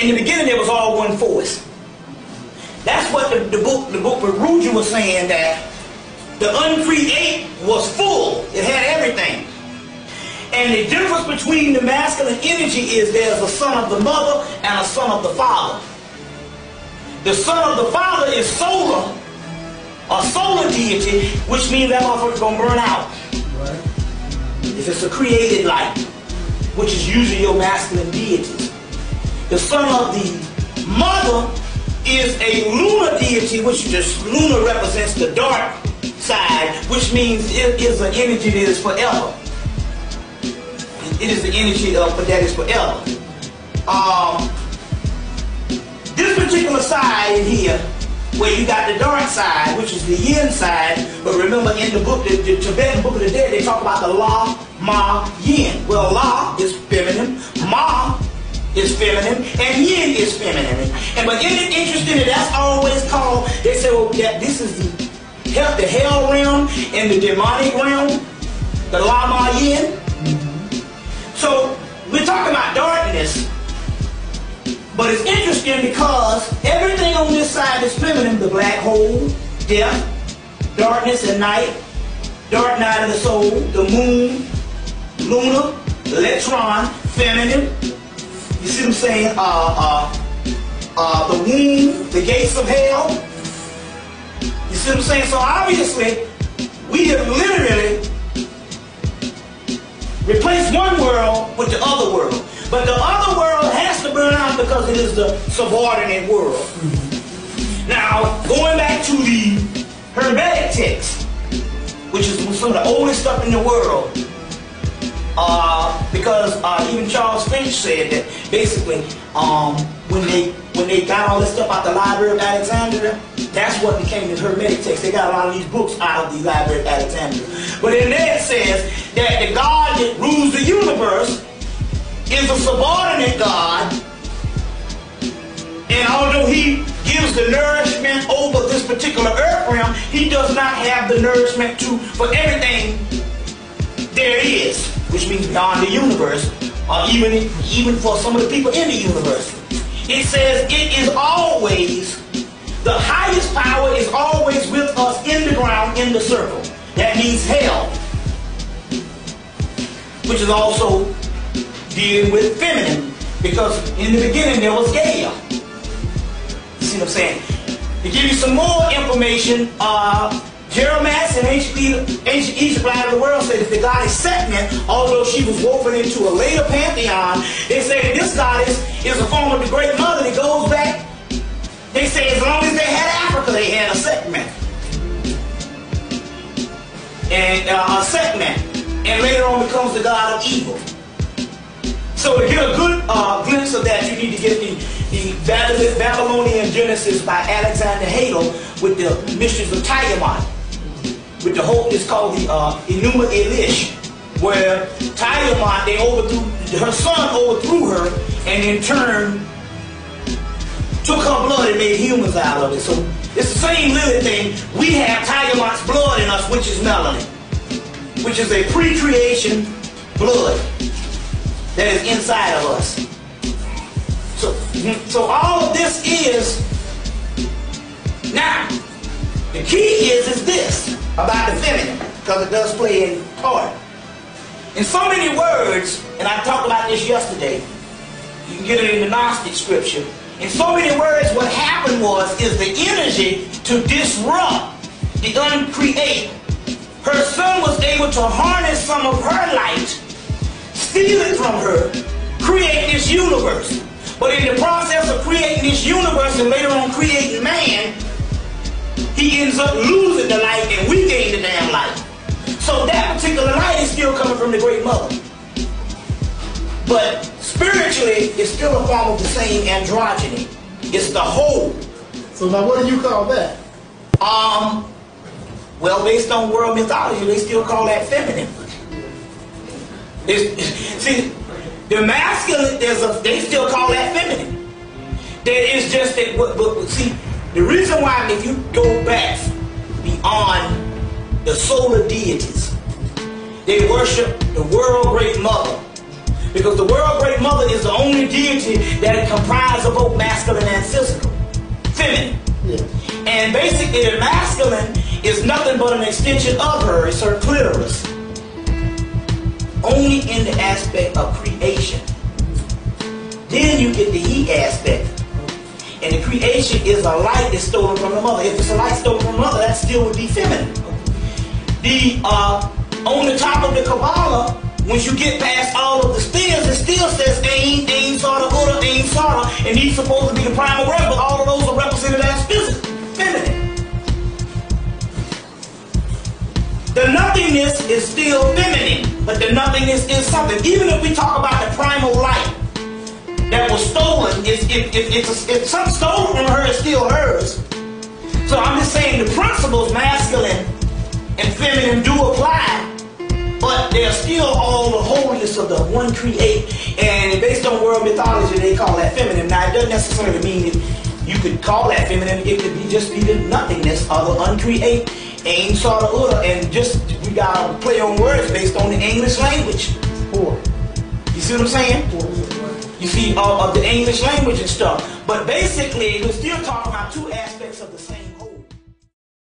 In the beginning, it was all one force. That's what the, the book, the book Perugia was saying that the uncreate was full. It had everything. And the difference between the masculine energy is there's a son of the mother and a son of the father. The son of the father is solar, a solar deity, which means that motherfucker's gonna burn out. Right. If it's a created light, which is usually your masculine deity. The son of the mother is a lunar deity, which just lunar represents the dark side, which means it is an energy that is forever. It is the energy of that is forever. Um, this particular side here, where you got the dark side, which is the yin side, but remember in the book, the, the Tibetan Book of the Dead, they talk about the La, Ma, Yin. Well, La is feminine, Ma is feminine, and yin is feminine. And but isn't it interesting that that's always called, they say, oh, well, that this is the hell, the hell realm and the demonic realm, the Lama yin. So we're talking about darkness, but it's interesting because everything on this side is feminine, the black hole, death, darkness and night, dark night of the soul, the moon, lunar, electron, feminine, you see what I'm saying? Uh, uh, uh, the womb, the gates of hell. You see what I'm saying? So obviously, we have literally replaced one world with the other world. But the other world has to burn out because it is the subordinate world. Now, going back to the Hermetic text, which is some of the oldest stuff in the world, uh, because uh, even Charles Finch said that basically um, when they when they got all this stuff out the Library of Alexandria, that's what became the Hermetic text. They got a lot of these books out of the Library of Alexandria. But in there it says that the God that rules the universe is a subordinate God. And although he gives the nourishment over this particular earth realm, he does not have the nourishment to for everything there is which means beyond the universe, or even, even for some of the people in the universe. It says it is always, the highest power is always with us in the ground, in the circle. That means hell, which is also dealing with feminine, because in the beginning there was Gaia. You see what I'm saying? To give you some more information, uh, Jeremiah and ancient, ancient Egypt of the world said that the goddess Sekhmet, although she was woven into a later pantheon, they say this goddess is a form of the great mother that goes back. They say as long as they had Africa, they had a Sekhmet. And uh, a Sekhmet. And later on becomes the god of evil. So to get a good uh, glimpse of that, you need to get the, the Babylonian Genesis by Alexander Heidel with the Mysteries of Tiamat with the whole, it's called the uh, Enuma Elish, where Tiamat, they overthrew, her son overthrew her, and in turn took her blood and made humans out of it. So it's the same little thing. We have Tiamat's blood in us, which is melanin, which is a pre-creation blood that is inside of us. So, so all of this is now the key is is this about the feminine, because it does play a part. In so many words, and I talked about this yesterday, you can get it in the Gnostic scripture. In so many words, what happened was, is the energy to disrupt the uncreate. Her son was able to harness some of her light, steal it from her, create this universe. But in the process of creating this universe and later on creating man, he ends up losing the light and we from the great mother. But spiritually, it's still a form of the same androgyny. It's the whole. So now what do you call that? Um, well, based on world mythology, they still call that feminine. It's, see, the masculine, there's a, they still call that feminine. There is just that, but, but see, the reason why, if you go back beyond the solar deities, they worship the world great mother. Because the world great mother is the only deity that comprises of both masculine and physical, feminine. Yeah. And basically, the masculine is nothing but an extension of her. It's her clitoris. Only in the aspect of creation. Then you get the he aspect. And the creation is a light that's stolen from the mother. If it's a light stolen from the mother, that still would be feminine. The uh, on the top of the Kabbalah, once you get past all of the spheres, it still says Ain, Ain, Sarda, Buddha, Ain, Sarda, and he's supposed to be the primal word, but all of those are represented as physical, feminine. The nothingness is still feminine, but the nothingness is something. Even if we talk about the primal light that was stolen, if, if, if, if, if something stolen from her, it's still hers. So I'm just saying the principles, masculine and feminine, do apply, but they're still all the holiness of the one create. And based on world mythology, they call that feminine. Now, it doesn't necessarily mean that you could call that feminine. It could be just be the nothingness of the uncreate. Ain Sarda Uda, and just we gotta play on words based on the English language. You see what I'm saying? You see, uh, of the English language and stuff. But basically, we're still talking about two aspects of the same.